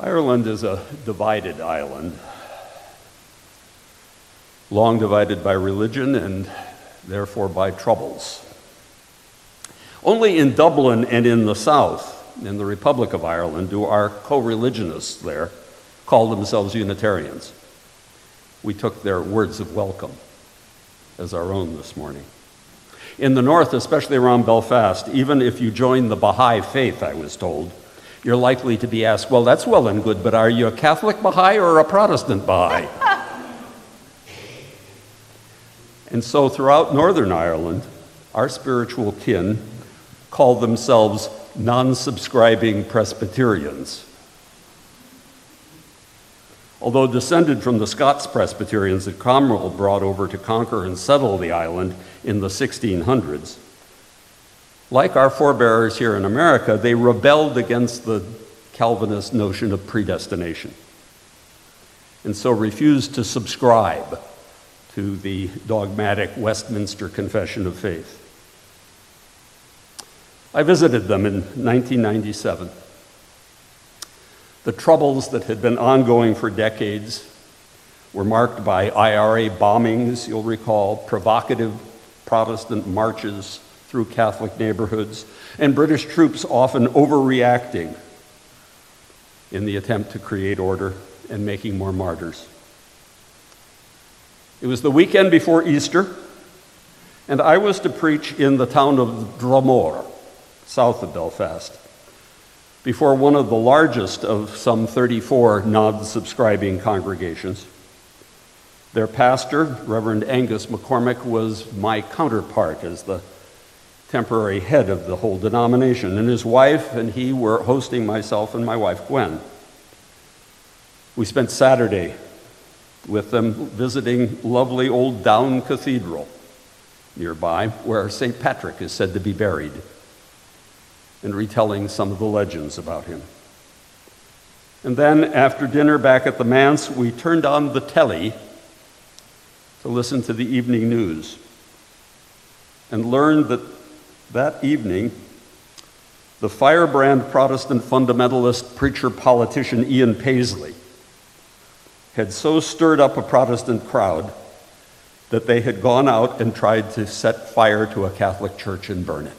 Ireland is a divided island, long divided by religion and therefore by troubles. Only in Dublin and in the south, in the Republic of Ireland, do our co religionists there call themselves Unitarians. We took their words of welcome as our own this morning. In the north, especially around Belfast, even if you join the Baha'i faith, I was told, you're likely to be asked, Well, that's well and good, but are you a Catholic Baha'i or a Protestant Baha'i? and so throughout Northern Ireland, our spiritual kin call themselves non subscribing Presbyterians. Although descended from the Scots Presbyterians that Cromwell brought over to conquer and settle the island in the 1600s, like our forebears here in America, they rebelled against the Calvinist notion of predestination and so refused to subscribe to the dogmatic Westminster Confession of Faith. I visited them in 1997. The troubles that had been ongoing for decades were marked by IRA bombings, you'll recall, provocative Protestant marches through Catholic neighborhoods, and British troops often overreacting in the attempt to create order and making more martyrs. It was the weekend before Easter, and I was to preach in the town of Dromore, south of Belfast, before one of the largest of some 34 non subscribing congregations. Their pastor, Reverend Angus McCormick, was my counterpart as the temporary head of the whole denomination, and his wife and he were hosting myself and my wife, Gwen. We spent Saturday with them visiting lovely old Down Cathedral nearby, where St. Patrick is said to be buried, and retelling some of the legends about him. And then, after dinner back at the manse, we turned on the telly to listen to the evening news and learned that that evening, the firebrand Protestant fundamentalist preacher politician Ian Paisley had so stirred up a Protestant crowd that they had gone out and tried to set fire to a Catholic church and burn it.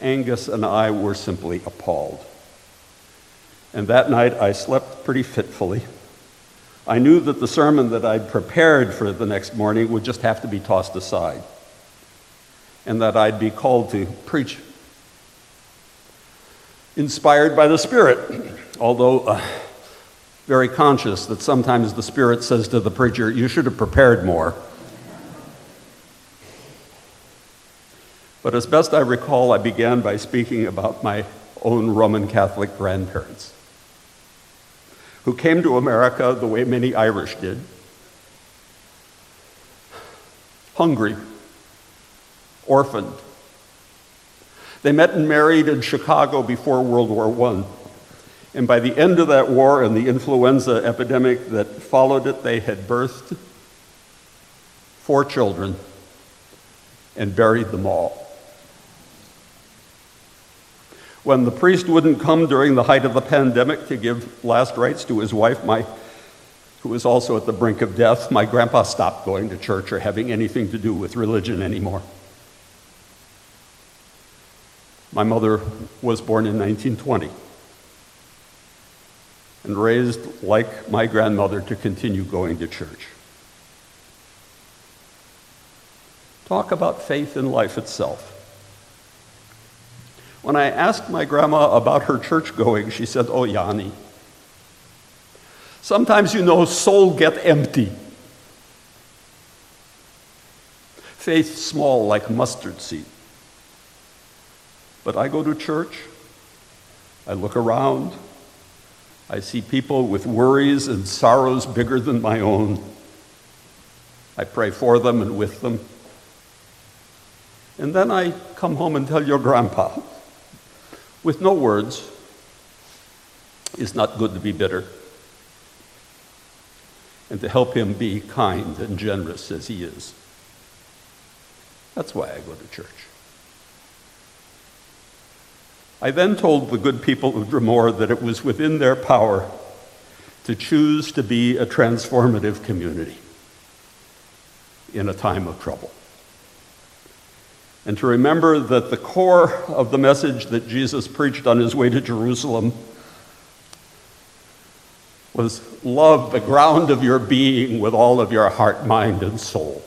Angus and I were simply appalled. And that night I slept pretty fitfully. I knew that the sermon that I'd prepared for the next morning would just have to be tossed aside and that I'd be called to preach. Inspired by the Spirit, although uh, very conscious that sometimes the Spirit says to the preacher, You should have prepared more. But as best I recall, I began by speaking about my own Roman Catholic grandparents, who came to America the way many Irish did hungry orphaned. They met and married in Chicago before World War I. And by the end of that war and the influenza epidemic that followed it, they had birthed four children and buried them all. When the priest wouldn't come during the height of the pandemic to give last rites to his wife, my, who was also at the brink of death, my grandpa stopped going to church or having anything to do with religion anymore. My mother was born in 1920 and raised like my grandmother to continue going to church. Talk about faith in life itself. When I asked my grandma about her church going, she said, Oh, Yanni, sometimes you know, soul get empty. Faith small like mustard seed. But I go to church, I look around, I see people with worries and sorrows bigger than my own. I pray for them and with them. And then I come home and tell your grandpa, with no words, it's not good to be bitter. And to help him be kind and generous as he is. That's why I go to church. I then told the good people of Dromore that it was within their power to choose to be a transformative community in a time of trouble. And to remember that the core of the message that Jesus preached on his way to Jerusalem was love the ground of your being with all of your heart, mind, and soul.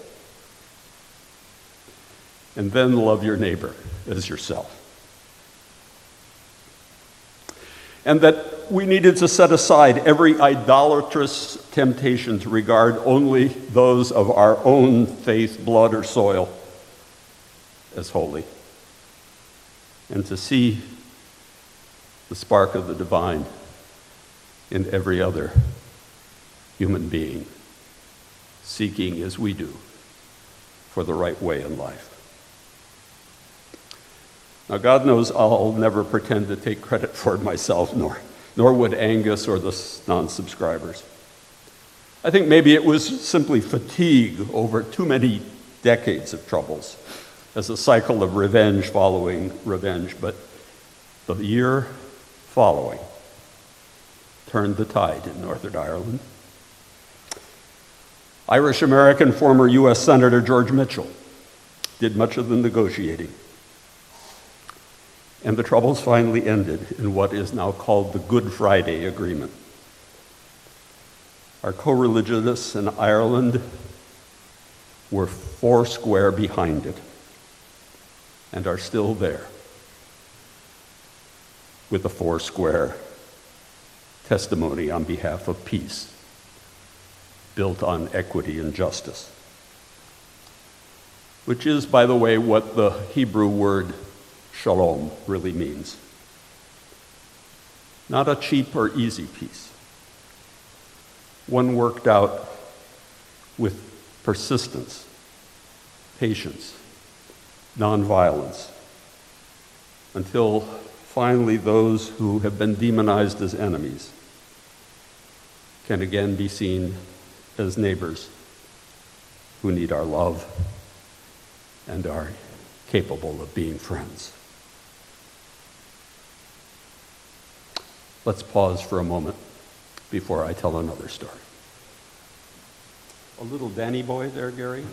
And then love your neighbor as yourself. And that we needed to set aside every idolatrous temptation to regard only those of our own faith, blood, or soil as holy. And to see the spark of the divine in every other human being, seeking as we do for the right way in life. Now, God knows I'll never pretend to take credit for it myself, nor, nor would Angus or the non subscribers. I think maybe it was simply fatigue over too many decades of troubles as a cycle of revenge following revenge, but the year following turned the tide in Northern Ireland. Irish American former U.S. Senator George Mitchell did much of the negotiating. And the troubles finally ended in what is now called the Good Friday Agreement. Our co religionists in Ireland were foursquare behind it and are still there with a foursquare testimony on behalf of peace built on equity and justice. Which is, by the way, what the Hebrew word shalom really means. Not a cheap or easy peace, one worked out with persistence, patience, nonviolence, until finally those who have been demonized as enemies can again be seen as neighbors who need our love and are capable of being friends. Let's pause for a moment before I tell another story. A little Danny boy there, Gary?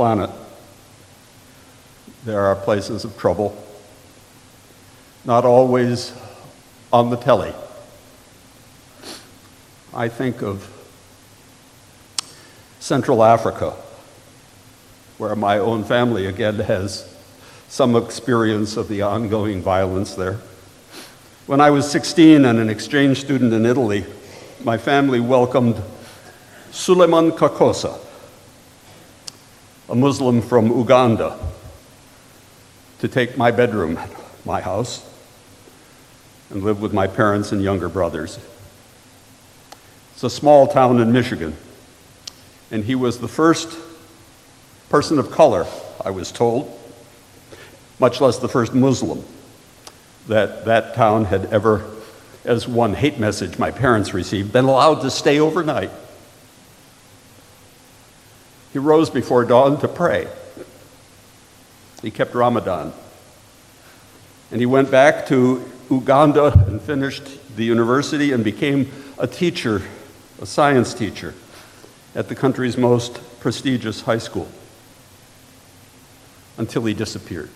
Planet, there are places of trouble, not always on the telly. I think of Central Africa, where my own family again has some experience of the ongoing violence there. When I was 16 and an exchange student in Italy, my family welcomed Suleiman Kakosa, a Muslim from Uganda, to take my bedroom my house and live with my parents and younger brothers. It's a small town in Michigan, and he was the first person of color, I was told, much less the first Muslim that that town had ever, as one hate message my parents received, been allowed to stay overnight. He rose before dawn to pray. He kept Ramadan. And he went back to Uganda and finished the university and became a teacher, a science teacher, at the country's most prestigious high school until he disappeared.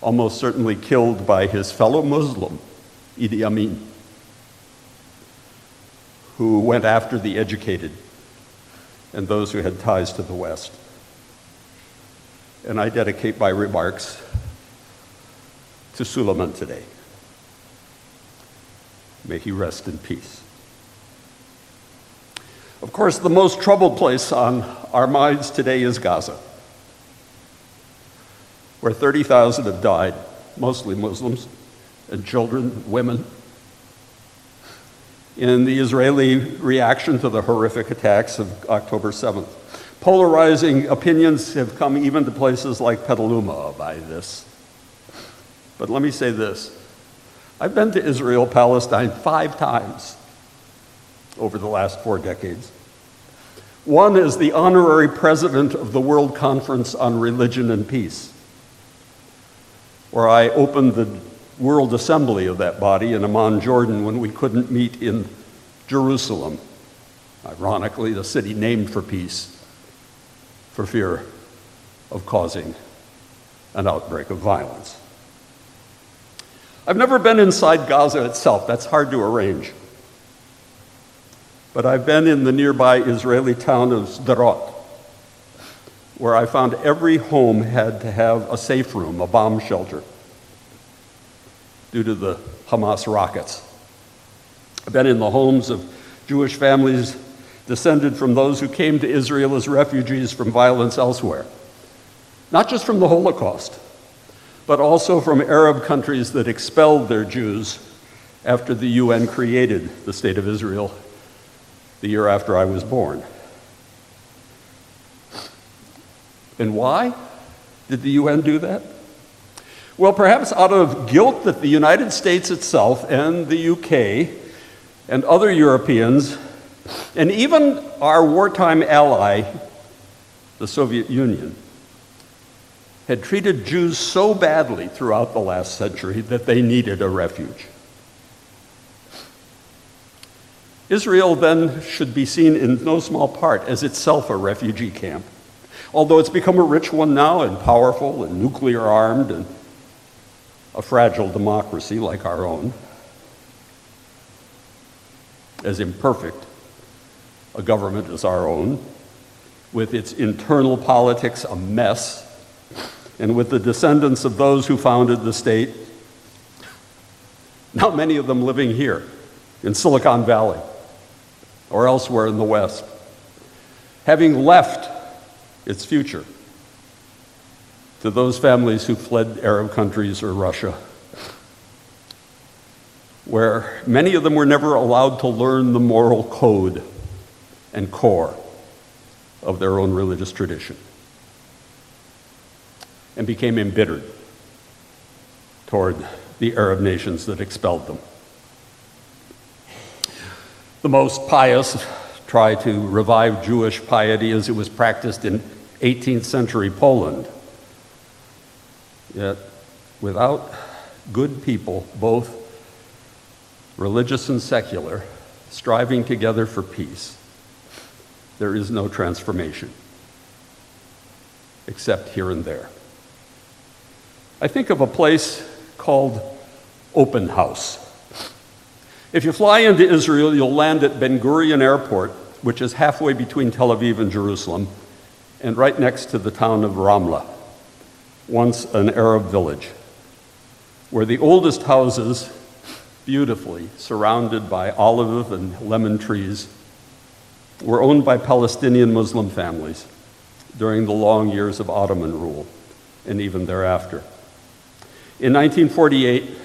Almost certainly killed by his fellow Muslim, Idi Amin, who went after the educated and those who had ties to the West. And I dedicate my remarks to Suleiman today. May he rest in peace. Of course, the most troubled place on our minds today is Gaza, where 30,000 have died, mostly Muslims, and children, women, in the Israeli reaction to the horrific attacks of October 7th. Polarizing opinions have come even to places like Petaluma by this. But let me say this I've been to Israel, Palestine five times over the last four decades. One is the honorary president of the World Conference on Religion and Peace, where I opened the World Assembly of that body in Amman, Jordan, when we couldn't meet in Jerusalem, ironically, the city named for peace, for fear of causing an outbreak of violence. I've never been inside Gaza itself, that's hard to arrange. But I've been in the nearby Israeli town of Sderot, where I found every home had to have a safe room, a bomb shelter due to the Hamas rockets. I've been in the homes of Jewish families descended from those who came to Israel as refugees from violence elsewhere, not just from the Holocaust, but also from Arab countries that expelled their Jews after the UN created the State of Israel the year after I was born. And why did the UN do that? Well, perhaps out of guilt that the United States itself and the UK and other Europeans, and even our wartime ally, the Soviet Union, had treated Jews so badly throughout the last century that they needed a refuge. Israel then should be seen in no small part as itself a refugee camp, although it's become a rich one now and powerful and nuclear armed and a fragile democracy like our own, as imperfect a government as our own, with its internal politics a mess, and with the descendants of those who founded the state, not many of them living here in Silicon Valley or elsewhere in the West, having left its future to those families who fled Arab countries or Russia, where many of them were never allowed to learn the moral code and core of their own religious tradition and became embittered toward the Arab nations that expelled them. The most pious try to revive Jewish piety as it was practiced in 18th century Poland Yet, without good people, both religious and secular, striving together for peace, there is no transformation, except here and there. I think of a place called Open House. If you fly into Israel, you'll land at Ben Gurion Airport, which is halfway between Tel Aviv and Jerusalem, and right next to the town of Ramla, once an Arab village, where the oldest houses, beautifully surrounded by olive and lemon trees, were owned by Palestinian Muslim families during the long years of Ottoman rule and even thereafter. In 1948,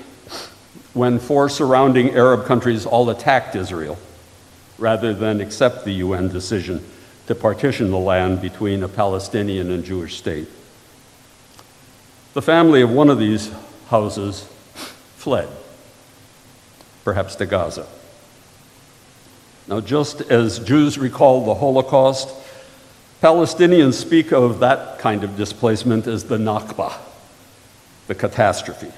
when four surrounding Arab countries all attacked Israel, rather than accept the UN decision to partition the land between a Palestinian and Jewish state. The family of one of these houses fled, perhaps to Gaza. Now, just as Jews recall the Holocaust, Palestinians speak of that kind of displacement as the Nakba the catastrophe.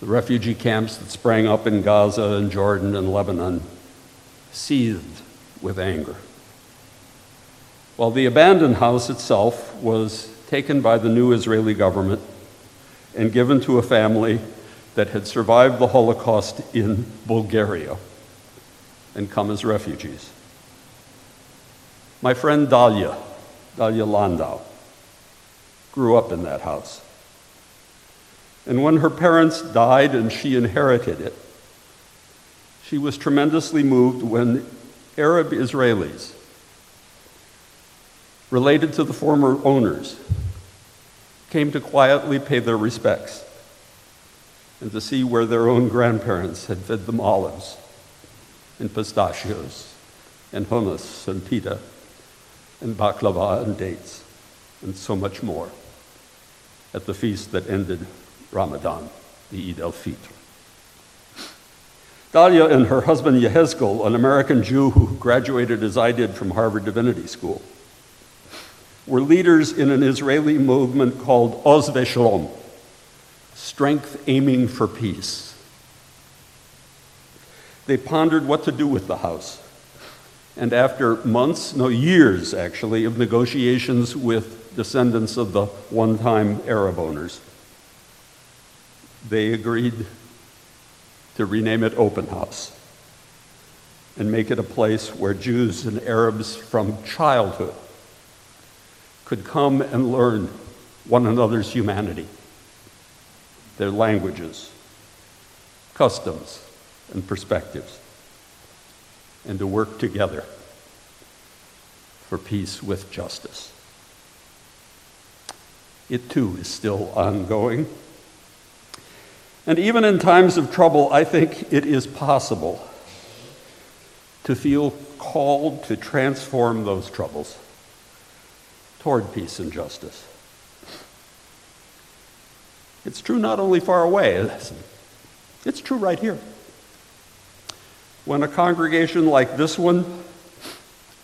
The refugee camps that sprang up in Gaza and Jordan and Lebanon seethed with anger. While the abandoned house itself was taken by the new Israeli government and given to a family that had survived the Holocaust in Bulgaria and come as refugees. My friend Dalia, Dalia Landau, grew up in that house. And when her parents died and she inherited it, she was tremendously moved when Arab Israelis related to the former owners came to quietly pay their respects and to see where their own grandparents had fed them olives and pistachios and hummus and pita and baklava and dates and so much more at the feast that ended Ramadan, the Eid al Fitr. Dalia and her husband Yehezkel, an American Jew who graduated as I did from Harvard Divinity School, were leaders in an Israeli movement called Oz Shalom, strength aiming for peace. They pondered what to do with the house. And after months, no, years actually, of negotiations with descendants of the one time Arab owners, they agreed to rename it Open House and make it a place where Jews and Arabs from childhood could come and learn one another's humanity, their languages, customs, and perspectives, and to work together for peace with justice. It too is still ongoing. And even in times of trouble, I think it is possible to feel called to transform those troubles toward peace and justice. It's true not only far away, it's true right here. When a congregation like this one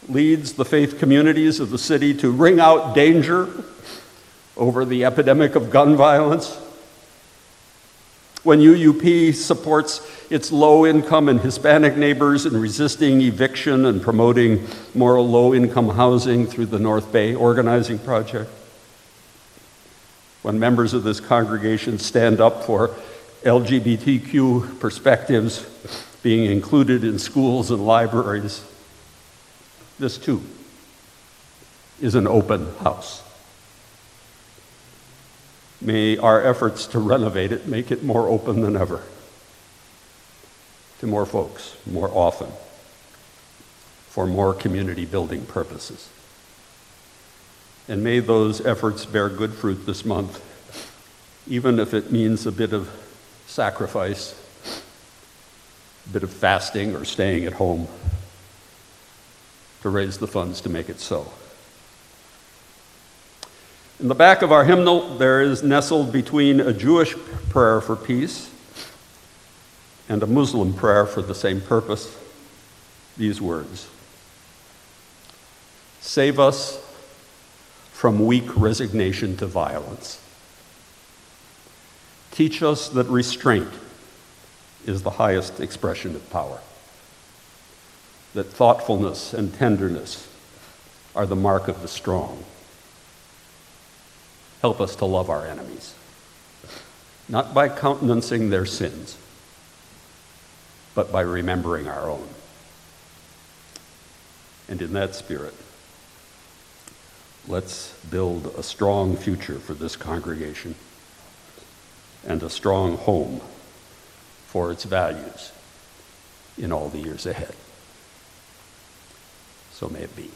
leads the faith communities of the city to ring out danger over the epidemic of gun violence, when UUP supports its low income and Hispanic neighbors in resisting eviction and promoting more low income housing through the North Bay Organizing Project. When members of this congregation stand up for LGBTQ perspectives being included in schools and libraries, this too is an open house. May our efforts to renovate it make it more open than ever to more folks, more often, for more community building purposes. And may those efforts bear good fruit this month, even if it means a bit of sacrifice, a bit of fasting or staying at home to raise the funds to make it so. In the back of our hymnal, there is nestled between a Jewish prayer for peace and a Muslim prayer for the same purpose these words Save us from weak resignation to violence. Teach us that restraint is the highest expression of power. that thoughtfulness and tenderness are the mark of the strong. Help us to love our enemies, not by countenancing their sins, but by remembering our own. And in that spirit, let's build a strong future for this congregation and a strong home for its values in all the years ahead. So may it be.